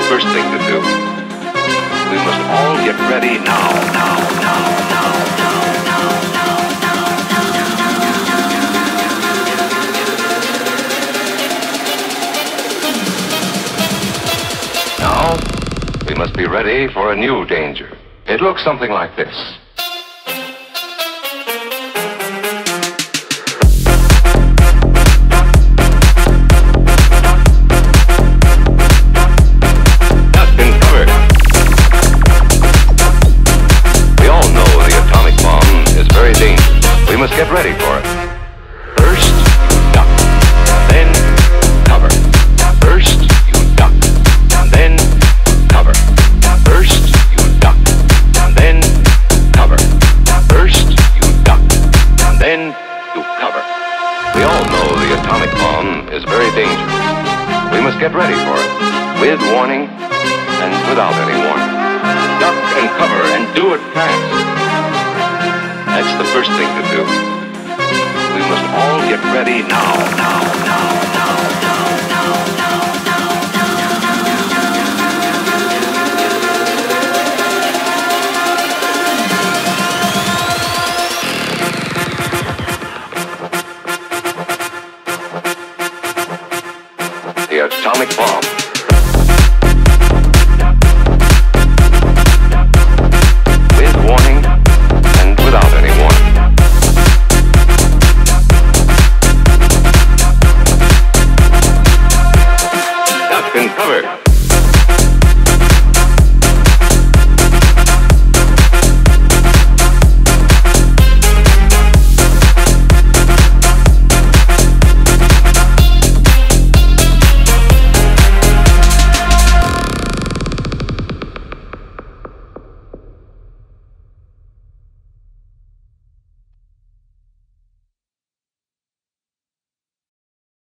first thing to do. We must all get ready now, now, now, now, now, now, now. Now, we must be ready for a new danger. It looks something like this. Must get ready for it. First, duck, then cover. First, you duck, then cover. First, you duck, then cover. First, you duck, then you cover. We all know the atomic bomb is very dangerous. We must get ready for it, with warning and without any warning. Duck and cover and do it fast. Get ready now, now, now, now, now, now, now, now, now. The atomic bomb